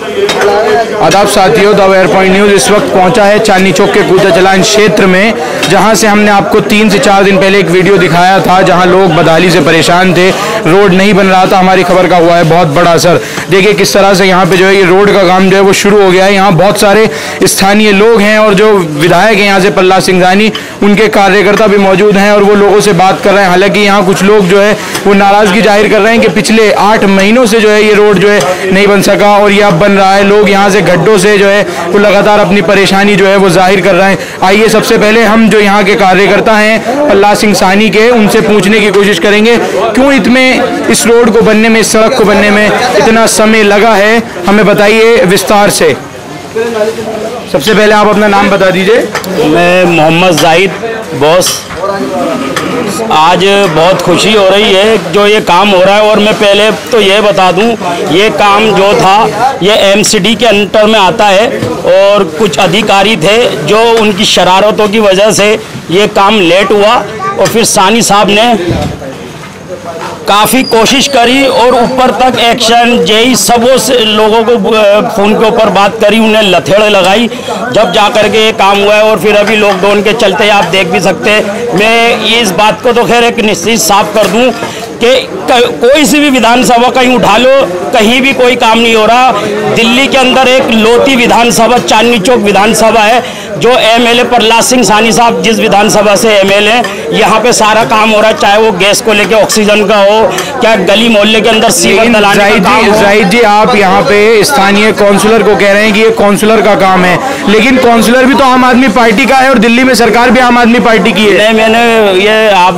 Thank you. आदाब साथियों the where point news इस वक्त पहुँचा है चांदनी चौक के कूदा चलान क्षेत्र में, जहाँ से हमने आपको तीन से चार दिन पहले एक वीडियो दिखाया था, जहाँ लोग बदहाली से परेशान थे, रोड नहीं बन रहा था, हमारी खबर का हुआ है बहुत बड़ा असर। देखिए किस तरह से यहाँ पे जो है ये रोड का काम जो है वो शुरू हो गया है। यहाँ बहुत सारे स्थानीय लोग हैं और जो विधायक हैं यहाँ से पल्ला सिंह जानी उनके कार्यकर्ता भी मौजूद हैं और वो लोगों से बात कर रहे हैं। हालाँकि यहाँ कुछ लोग जो है वो नाराज़गी ज़ाहिर कर रहे हैं कि पिछले आठ महीनों से जो है ये रोड जो है नहीं बन सका और ये अब बन रहा है। लोग यहाँ से गड्ढों से जो है, वो लगातार अपनी परेशानी जो है, वो ज़ाहिर कर रहे हैं। आइए सबसे पहले हम जो यहाँ के कार्यकर्ता हैं अल्लाह सिंह सानी के, उनसे पूछने की कोशिश करेंगे, क्यों इतने इस रोड को बनने में, इस सड़क को बनने में इतना समय लगा है? हमें बताइए विस्तार से। सबसे पहले आप अपना नाम बता दीजिए। मैं मोहम्मद जाहिद बॉस। आज बहुत खुशी हो रही है जो ये काम हो रहा है और मैं पहले तो ये बता दूँ, ये काम जो था, ये एमसीडी के अंटर में आता है और कुछ अधिकारी थे जो उनकी शरारतों की वजह से ये काम लेट हुआ और फिर सानी साहब ने काफ़ी कोशिश करी और ऊपर तक एक्शन जेई सबों से लोगों को फ़ोन के ऊपर बात करी, उन्हें लथेड़ लगाई। जब जा कर के ये काम हुआ है और फिर अभी लॉकडाउन के चलते आप देख भी सकते हैं। मैं इस बात को तो खैर एक निश्चित साफ़ कर दूँ कि कोई सी भी विधानसभा कहीं उठा लो, कहीं भी कोई काम नहीं हो रहा। दिल्ली के अंदर एक लोती विधानसभा, चांदनी चौक विधानसभा है। जो एमएलए प्रहलाद सिंह सानी साहब जिस विधानसभा से एमएलए ए यहाँ पे सारा काम हो रहा है चाहे वो गैस को लेके ऑक्सीजन का हो क्या गली मोहल्ले के अंदर सीवर दलाने का काम जाहिद जी आप यहाँ पे स्थानीय काउंसलर को कह रहे हैं कि ये काउंसलर का काम है। लेकिन काउंसलर भी तो आम आदमी पार्टी का है और दिल्ली में सरकार भी आम आदमी पार्टी की है। नहीं मैंने ये आप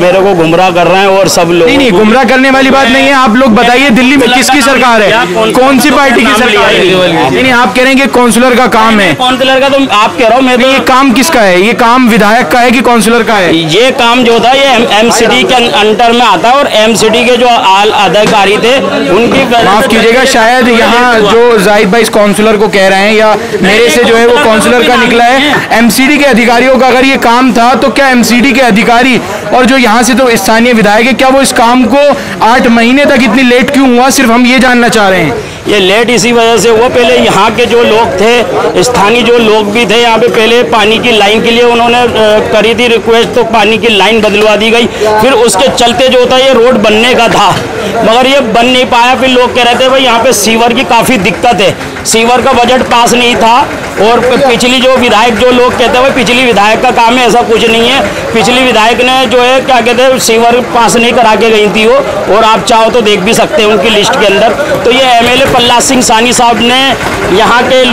मेरे को गुमराह कर रहे हैं और सब लोग नहीं नहीं गुमराह करने वाली बात नहीं है। आप लोग बताइए दिल्ली में किसकी सरकार है? कौन सी पार्टी की सरकार है? नहीं आप कह रहे हैं कि काउंसलर का काम है। काउंसलर का तो आप कह रहा हूँ मैं तो ये काम किसका है? ये काम विधायक का है कि काउंसलर का है? ये काम जो था ये एमसीडी के अंडर में आता है और एमसीडी के जो आल अधिकारी थे उनकी माफ़ कीजिएगा शायद यहाँ जो जाहिद भाई इस काउंसलर को कह रहे हैं या मेरे से जो है वो काउंसलर का निकला है। एमसीडी के अधिकारियों का अगर ये काम था तो क्या एमसीडी के अधिकारी और जो यहाँ से तो स्थानीय विधायक है क्या वो इस काम को आठ महीने तक इतनी लेट क्यों हुआ? सिर्फ़ हम ये जानना चाह रहे हैं। ये लेट इसी वजह से हुआ। पहले यहाँ के जो लोग थे स्थानीय जो लोग भी थे यहाँ पे पहले पानी की लाइन के लिए उन्होंने करी थी रिक्वेस्ट तो पानी की लाइन बदलवा दी गई। फिर उसके चलते जो था ये रोड बनने का था। मगर ये बन नहीं पाया। फिर लोग कह रहे थे भाई यहाँ पे सीवर की काफ़ी दिक्कत है। सीवर का बजट पास नहीं था। और पिछली जो विधायक जो लोग कहते हैं पिछली विधायक का काम है, ऐसा कुछ नहीं है। पिछली विधायक ने जो है, क्या कहते हैं, सीवर पास नहीं करा के गई थी वो, और आप चाहो तो देख भी सकते हैं उनकी लिस्ट के अंदर। तो ये एमएलए प्रहलाद सिंह सानी साहब ने यहाँ के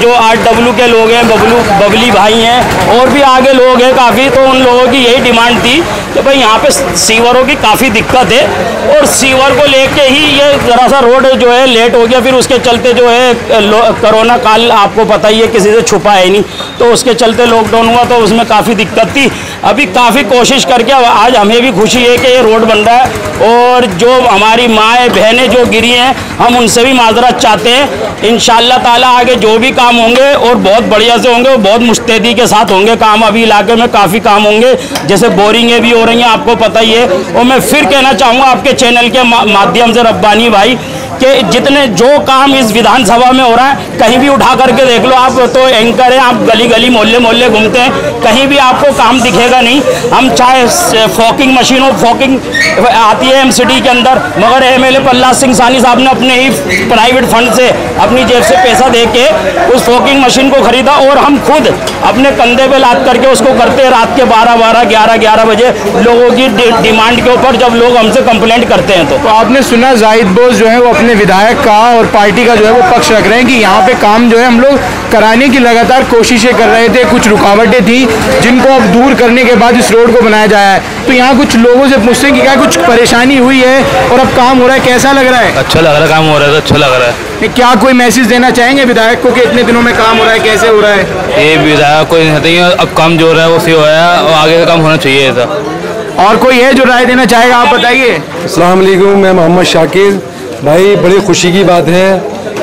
जो आर डब्ल्यू के लोग हैं, बबलू, बबली भाई हैं, और भी आगे लोग हैं काफ़ी तो उन लोगों की यही डिमांड थी कि भाई यहाँ पे सीवरों की काफ़ी दिक्कत है और सीवर को लेके ही ये ज़रा सा रोड जो है लेट हो गया, फिर उसके चलते जो है कोरोना काल आपको पता ही है, किसी से छुपा है नहीं। तो उसके चलते लॉकडाउन हुआ तो उसमें काफ़ी दिक्कत थी। अभी काफ़ी कोशिश करके आज हमें भी खुशी है कि ये रोड बन रहा है और जो हमारी माएँ, बहनें जो गिरी हैं, हम उनसे भी माजरत चाहते हैं। इन ताला आगे जो भी काम होंगे और बहुत बढ़िया से होंगे और बहुत मुस्तैदी के साथ होंगे। काम अभी इलाके में काफ़ी काम होंगे, जैसे बोरिंगें भी हो रही हैं, आपको पता ही है। और मैं फिर कहना चाहूँगा आपके चैनल के माध्यम से, रब्बानी भाई कि जितने जो काम इस विधानसभा में हो रहा है कहीं भी उठा करके देख लो आप तो एंकर हैं आप गली गली मोहल्ले मोहल्ले घूमते हैं कहीं भी आपको काम दिखेगा नहीं। हम चाहे फॉकिंग मशीन हो फॉकिंग आती है एमसीडी के अंदर मगर एम एल प्रहलाद सिंह सानी साहब ने अपने ही प्राइवेट फंड से अपनी जेब से पैसा दे के उस फॉकिंग मशीन को खरीदा और हम खुद अपने कंधे पे लाद करके उसको करते हैं रात के बारह बारह ग्यारह ग्यारह बजे लोगों की डिमांड के ऊपर जब लोग हमसे कंप्लेंट करते हैं तो, तो आपने सुना जाहिद बोस जो है वो अपने अपने विधायक का और पार्टी का जो है वो पक्ष रख रहे हैं कि यहाँ पे काम जो है हम लोग कराने की लगातार कोशिशें कर रहे थे कुछ रुकावटें थी जिनको अब दूर करने के बाद इस रोड को बनाया जाया है। तो यहाँ कुछ लोगों से पूछते हैं कि क्या कुछ परेशानी हुई है और अब काम हो रहा है कैसा लग रहा है? अच्छा लग रहा है काम हो रहा है तो अच्छा लग रहा है। क्या कोई मैसेज देना चाहेंगे विधायक को कि इतने दिनों में काम हो रहा है कैसे हो रहा है? ये विधायक को अब काम जो हो रहा है वो सही हो रहा है और आगे का काम होना चाहिए ऐसा और कोई है जो राय देना चाहेगा आप बताइए। अस्सलाम वालेकुम मैं मोहम्मद शाकिर। भाई, बड़ी खुशी की बात है।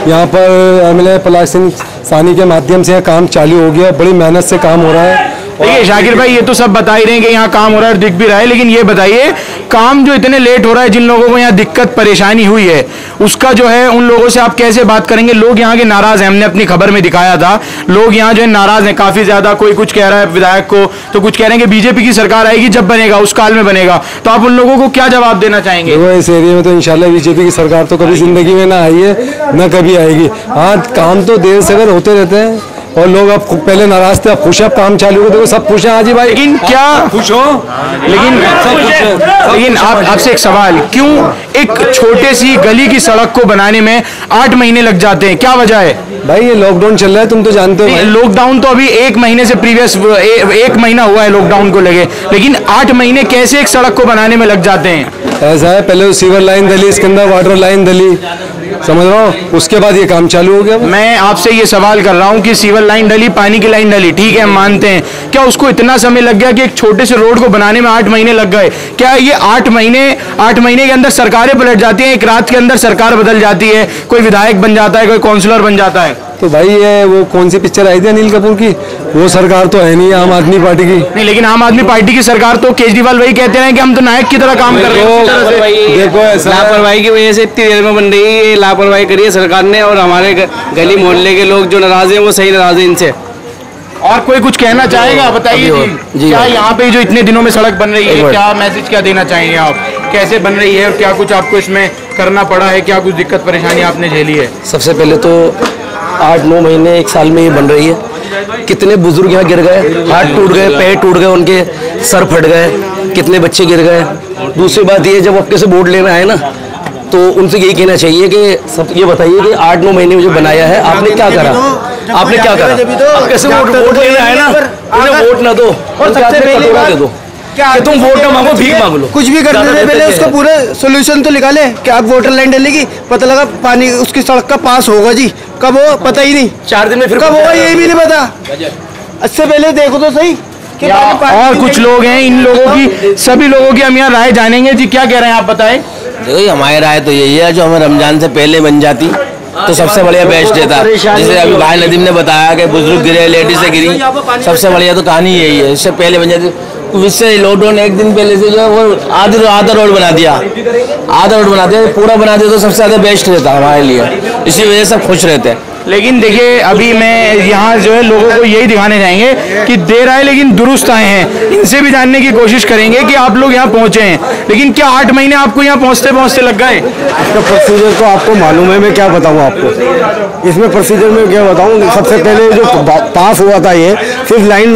यहाँ पर एम एल ए सिंह सानी के माध्यम से काम चालू हो गया बड़ी मेहनत से काम हो रहा है। देखिए शाकिर भाई ये तो सब बता ही रहे हैं कि यहाँ काम हो रहा है और दिख भी रहा है लेकिन ये बताइए काम जो इतने लेट हो रहा है जिन लोगों को यहाँ दिक्कत परेशानी हुई है उसका जो है उन लोगों से आप कैसे बात करेंगे? लोग यहाँ के नाराज़ हैं हमने अपनी खबर में दिखाया था। लोग यहाँ जो है नाराज़ हैं काफ़ी ज़्यादा कोई कुछ कह रहा है विधायक को तो कुछ कह रहे हैं कि बीजेपी की सरकार आएगी जब बनेगा उस काल में बनेगा। तो आप उन लोगों को क्या जवाब देना चाहेंगे? इस एरिया में तो इंशाल्लाह बीजेपी की सरकार तो कभी ज़िंदगी में ना आई है ना कभी आएगी। हाँ काम तो देर से अगर होते रहते हैं और लोग अब पहले नाराज़ थे अब खुश हैं अब काम चालू हो देखो सब खुश हैं हाजी भाई। लेकिन क्या? खुश हो? लेकिन सब खुश हैं। लेकिन आप आपसे एक सवाल क्यों एक छोटे सी गली की सड़क को बनाने में आठ महीने लग जाते हैं? क्या वजह है? भाई ये लॉकडाउन चल रहा है तुम तो जानते हो लॉकडाउन तो अभी एक महीने से प्रीवियस एक महीना हुआ है लॉकडाउन को लगे लेकिन आठ महीने कैसे एक सड़क को बनाने में लग जाते हैं? ऐसा है पहले सीवर लाइन दली इसके अंदर वाटर लाइन दली समझ रहा हूँ? उसके बाद ये काम चालू हो गया मैं आपसे ये सवाल कर रहा हूँ कि सीवर लाइन डली, पानी की लाइन डली, ठीक है, हम मानते हैं। क्या उसको इतना समय लग गया कि एक छोटे से रोड को बनाने में आठ महीने लग गए? क्या ये आठ महीने आठ महीने के अंदर सरकारें पलट जाती हैं? एक रात के अंदर सरकार बदल जाती है, कोई विधायक बन जाता है, कोई काउंसिलर बन जाता है। तो भाई ये वो कौन सी पिक्चर आई थी अनिल कपूर की? वो सरकार तो है नहीं आम आदमी पार्टी की। नहीं लेकिन आम आदमी पार्टी की सरकार तो केजरीवाल वही कहते हैं कि हम तो नायक की तरह काम कर रहे हैं। उसी तरह से। देखो लापरवाही की वजह से इतनी देर में बन रही है लापरवाही करी है सरकार ने और हमारे गली मोहल्ले के लोग जो नाराज़ हैं वो सही नाराज़ हैं इनसे। और कोई कुछ कहना चाहेगा? बताइए जी। क्या यहाँ पे जो इतने दिनों में सड़क बन रही है क्या मैसेज क्या देना चाहेंगे आप? कैसे बन रही है और क्या कुछ आपको इसमें करना पड़ा है? क्या कुछ दिक्कत परेशानी आपने झेली है? सबसे पहले तो आठ नौ महीने एक साल में ये बन रही है। कितने बुज़ुर्ग यहाँ गिर गए? हाथ टूट गए पैर टूट गए उनके सर फट गए कितने बच्चे गिर गए। दूसरी बात ये जब आपके से वोट लेना आए ना तो उनसे यही कहना चाहिए कि सब ये बताइए कि आठ नौ महीने में जो बनाया है आपने क्या करा? आपने क्या करा? आप कैसे वोट वोट लेना है ना? उन्हें वोट ना दो। दे दो। कि तुम वोट ना मांगो भीख मांग लो। कुछ भी करने से पहले उसका पूरा सोल्यूशन तो निकाले कि आप वोटर लाइन डालेगी पता लगा पानी उसकी सड़क का पास होगा जी। कब हो? पता ही नहीं। चार दिन में फिर कब होगा यही भी नहीं पता। इससे पहले देखो तो सही या और कुछ लोग हैं इन लोगों की सभी लोगों की हम यहाँ राय जानेंगे जी क्या कह रहे हैं आप बताएँ? देखो हमारी राय तो यही है जो हमें रमज़ान से पहले बन जाती तो सबसे बढ़िया बेस्ट देता। जैसे अभी भाई नदीम ने बताया कि बुज़ुर्ग गिरे लेडीज़ से गिरी सबसे बढ़िया तो कहानी यही है इससे पहले बन जाती। इससे लॉकडाउन एक दिन पहले से जो है वो आधी आधा रोड बना दिया। आधा रोड बना दिया। पूरा बना दिया तो सबसे ज़्यादा बेस्ट रहता हमारे लिए। इसी वजह से सब खुश रहते हैं। लेकिन देखिए, अभी मैं यहाँ जो है लोगों को यही दिखाने जाएँगे कि देर आए लेकिन दुरुस्त आए हैं। इनसे भी जानने की कोशिश करेंगे कि आप लोग यहाँ पहुँचे हैं। लेकिन क्या आठ महीने आपको यहाँ पहुँचते पहुँचते लग गए? इसका प्रोसीजर तो आपको मालूम है, मैं क्या बताऊँ आपको? इसमें प्रोसीजर में क्या बताऊँ? सबसे पहले जो पास हुआ था ये, सिर्फ़ लाइन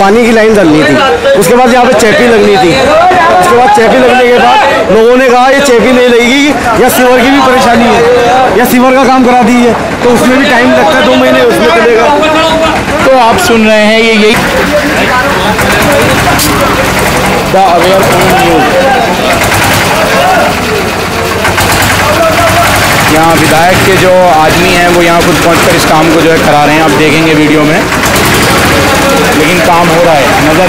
पानी की लाइन डलनी थी। उसके बाद यहाँ पे चेपी लगनी थी। उसके बाद चेपी लगने के बाद लोगों ने कहा, ये चेपी नहीं लगेगी, या सीवर की भी परेशानी है, या सीवर का काम करा दीजिए तो उसमें भी टाइम लगता है, दो महीने उसमें चलेगा। तो आप सुन रहे हैं ये, यही। द अवेयर यहाँ विधायक के जो आदमी हैं, वो यहाँ खुद पहुँचकर इस काम को जो है करा रहे हैं। आप देखेंगे वीडियो में। लेकिन काम हो रहा है। नज़र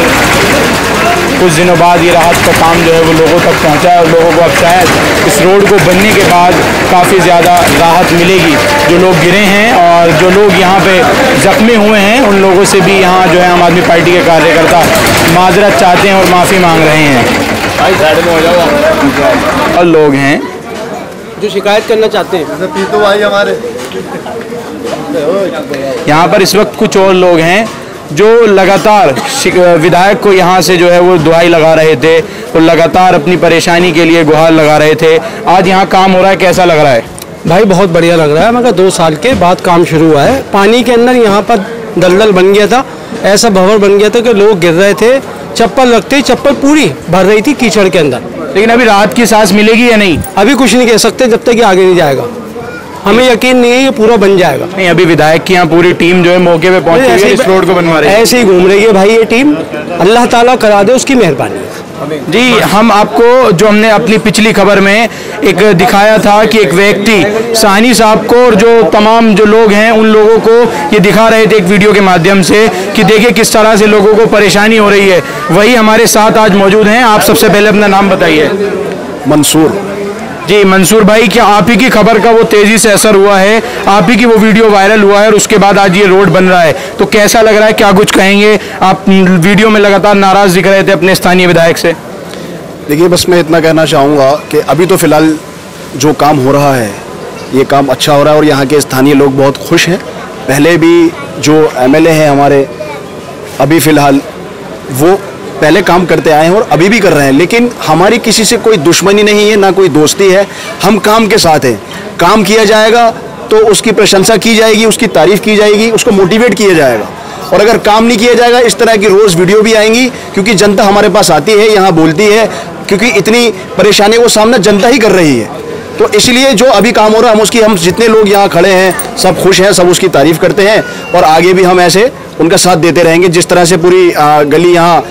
कुछ दिनों बाद ये राहत का काम जो है वो लोगों तक पहुँचा है और लोगों को अब शायद इस रोड को बनने के बाद काफ़ी ज़्यादा राहत मिलेगी। जो लोग गिरे हैं और जो लोग यहाँ पे जख्मी हुए हैं उन लोगों से भी यहाँ जो है आम आदमी पार्टी के कार्यकर्ता माजरत चाहते हैं और माफ़ी मांग रहे हैं। और लोग हैं। जो शिकायत करना चाहते हैं। यहाँ पर इस वक्त कुछ और लोग हैं। जो लगातार विधायक को यहाँ से जो है वो दुहाई लगा रहे थे और लगातार अपनी परेशानी के लिए गुहार लगा रहे थे। आज यहाँ काम हो रहा है कैसा लग रहा है? भाई बहुत बढ़िया लग रहा है मगर दो साल के बाद काम शुरू हुआ है। पानी के अंदर यहाँ पर दलदल बन गया था ऐसा भंवर बन गया था कि लोग गिर रहे थे चप्पल रखते ही चप्पल पूरी भर रही थी कीचड़ के अंदर। लेकिन अभी राहत की सांस मिलेगी या नहीं? अभी कुछ नहीं कह सकते जब तक ये आगे नहीं जाएगा। हमें यकीन नहीं है ये पूरा बन जाएगा। नहीं अभी विधायक की यहाँ पूरी टीम जो है मौके पे पहुँची हुई है इस रोड को बनवा रही है। ऐसे ही घूम रही है भाई ये टीम। अल्लाह ताला करा दे उसकी मेहरबानी। जी हम आपको जो हमने अपनी पिछली खबर में एक दिखाया था कि एक व्यक्ति सानी साहब को और जो तमाम जो लोग हैं उन लोगों को ये दिखा रहे थे एक वीडियो के माध्यम से कि देखिए किस तरह से लोगों को परेशानी हो रही है। वही हमारे साथ आज मौजूद हैं। आप सबसे पहले अपना नाम बताइए। मंसूर। जी, मंसूर भाई, क्या आप ही की खबर का वो तेज़ी से असर हुआ है? आप ही की वो वीडियो वायरल हुआ है और उसके बाद आज ये रोड बन रहा है। तो कैसा लग रहा है? क्या कुछ कहेंगे? आप वीडियो में लगातार नाराज़ दिख रहे थे अपने स्थानीय विधायक से। देखिए, बस मैं इतना कहना चाहूँगा कि अभी तो फ़िलहाल जो काम हो रहा है, ये काम अच्छा हो रहा है और यहाँ के स्थानीय लोग बहुत खुश हैं। पहले भी जो एमएलए हैं हमारे, अभी फ़िलहाल वो पहले काम करते आए हैं और अभी भी कर रहे हैं। लेकिन हमारी किसी से कोई दुश्मनी नहीं है, ना कोई दोस्ती है। हम काम के साथ हैं। काम किया जाएगा तो उसकी प्रशंसा की जाएगी, उसकी तारीफ़ की जाएगी, उसको मोटिवेट किया जाएगा। और अगर काम नहीं किया जाएगा, इस तरह की रोज़ वीडियो भी आएँगी, क्योंकि जनता हमारे पास आती है, यहाँ बोलती है, क्योंकि इतनी परेशानी को सामना जनता ही कर रही है। तो इसलिए जो अभी काम हो रहा है, हम उसकी, हम जितने लोग यहाँ खड़े हैं, सब खुश हैं, सब उसकी तारीफ़ करते हैं और आगे भी हम ऐसे उनका साथ देते रहेंगे, जिस तरह से पूरी गली यहाँ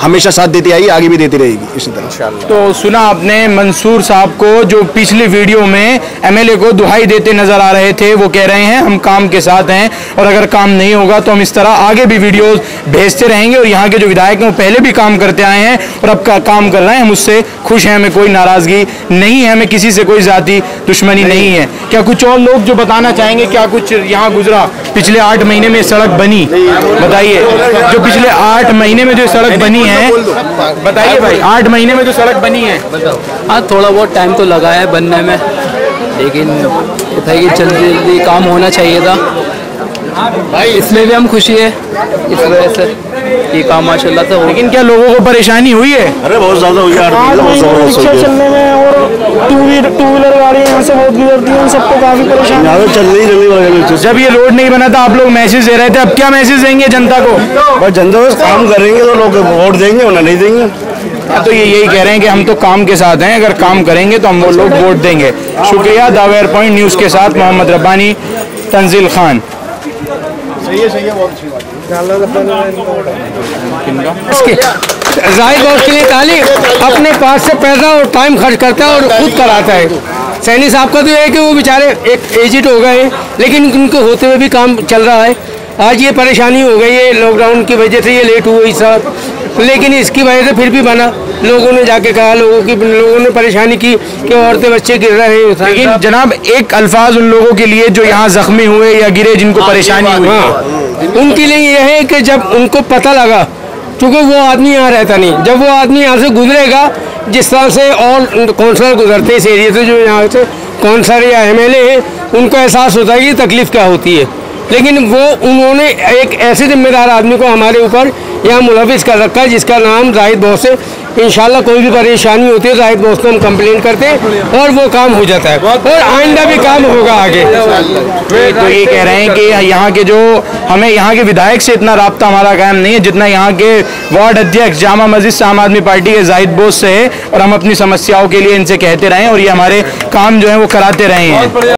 हमेशा साथ देती आई आगे भी देती रहेगी इसी तरह। तो सुना आपने मंसूर साहब को जो पिछली वीडियो में एमएलए को दुहाई देते नज़र आ रहे थे वो कह रहे हैं हम काम के साथ हैं और अगर काम नहीं होगा तो हम इस तरह आगे भी वीडियोस भेजते रहेंगे और यहाँ के जो विधायक हैं वो पहले भी काम करते आए हैं और अब का काम कर रहे हैं। हम उससे खुश हैं हमें कोई नाराज़गी नहीं है हमें किसी से कोई जाति दुश्मनी नहीं। है। क्या कुछ और लोग जो बताना चाहेंगे क्या कुछ यहाँ गुजरा? पिछले आठ महीने में सड़क बनी बताइए। जो पिछले आठ महीने में जो सड़क बनी है। बताइए भाई। आठ महीने में जो सड़क बनी है। हाँ थोड़ा बहुत टाइम तो लगा है बनने में। लेकिन बताइए था कि जल्दी जल्दी काम होना चाहिए था। भाई इसमें भी हम खुशी है। इस वजह से ये काम माशाल्लाह से हो लेकिन क्या लोगों को परेशानी हुई है? अरे बहुत ज़्यादा हुई आठ टू व्हीलर टू व्हीलर गाड़ियाँ यहाँ से बहुत गुजरती हैं सबको काफ़ी परेशानी यहाँ तो चल रही चल जब ये रोड नहीं बना था आप लोग मैसेज दे रहे थे अब क्या मैसेज देंगे जनता को? बस जनता बस काम करेंगे तो लोग वोट देंगे उन्हें नहीं देंगे। तो ये यही कह रहे हैं कि हम तो काम के साथ हैं अगर काम करेंगे तो हम वो लोग वोट देंगे। शुक्रिया दावेर पॉइंट न्यूज़ के साथ मोहम्मद रब्बानी तंजील खान। ज़ाहिर बहुत के लिए ताली अपने पास से पैसा और टाइम खर्च करता है और खुद कराता है। सैनी साहब का तो ये है कि वो बेचारे एक एजिट हो गए हैं लेकिन उनके होते हुए भी काम चल रहा है। आज ये परेशानी हो गई है लॉकडाउन की वजह से ये लेट हुई सब लेकिन इसकी वजह से फिर भी बना। लोगों ने जाके कहा लोगों की लोगों ने परेशानी की कि औरतें बच्चे गिर रहे हैं। लेकिन जनाब एक अल्फाज उन लोगों के लिए जो यहाँ जख्मी हुए या गिरे जिनको परेशानी हुई। हाँ उनके लिए यह है कि जब उनको पता लगा क्योंकि वो आदमी यहाँ रहता नहीं। जब वो आदमी यहाँ से गुजरेगा, जिस तरह से और कौंसलर गुजरते इस एरिए से जो यहाँ से कौंसलर या एल हैं, उनको एहसास होता है कि तकलीफ़ क्या होती है। लेकिन वो उन्होंने एक ऐसे जिम्मेदार आदमी को हमारे ऊपर यहाँ मुलविस कर रखा है, जिसका नाम जाहिद बॉस है। इंशाल्लाह कोई भी परेशानी होती है जाहिद बॉस को हम कंप्लेन करते हैं और वो काम हो जाता है। और आइंदा भी काम होगा आगे। तो ये कह रहे हैं कि यहाँ के जो, हमें यहाँ के विधायक से इतना रबता हमारा कायम नहीं है, जितना यहाँ के वार्ड अध्यक्ष जामा मस्जिद से आम आदमी पार्टी के जाहिद बोस से है, और हम अपनी समस्याओं के लिए इनसे कहते रहे और ये हमारे काम जो है वो कराते रहे। हैं